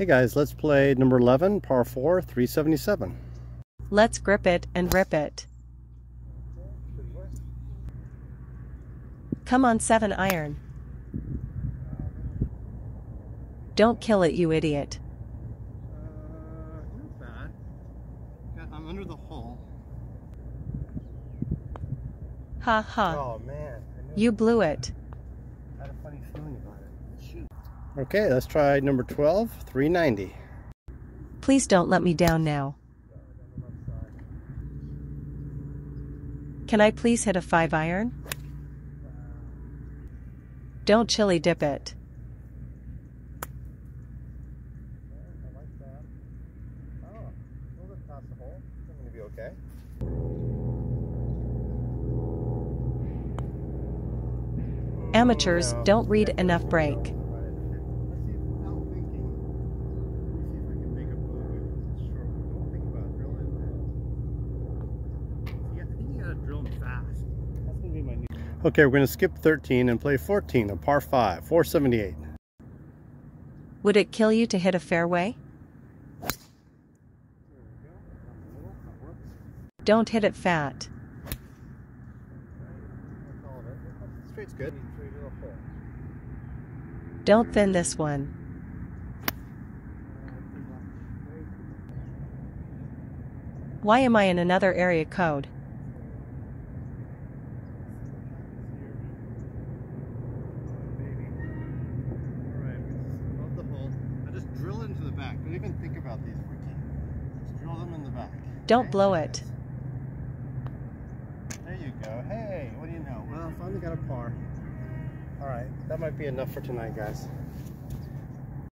Hey guys, let's play number 11, par 4, 377. Let's grip it and rip it. Come on 7 iron. Don't kill it you idiot. Uh, not bad. I'm under the hole. Ha ha. Oh man. You blew it. I had a funny feeling about it. Shoot. Okay, let's try number 12, 390. Please don't let me down now. Can I please hit a 5 iron? Don't chili dip it. Amateurs don't read enough break. Let's see, without thinking, let me see if I can make a blue stroke. Don't think about it. Drill it. Yeah, I think you gotta drill them fast. That's gonna be my new. Okay, we're gonna skip 13 and play 14, a par 5, 478. Would it kill you to hit a fairway? Don't hit it fat. Straight's good. Don't thin this one. Why am I in another area code? Alright, above the hole. Now just drill into the back. Don't even think about these 14. Just drill them in the back. Don't Okay? blow it. There you go. Hey, what do you know? Well, finally got a par. Alright, that might be enough for tonight, guys.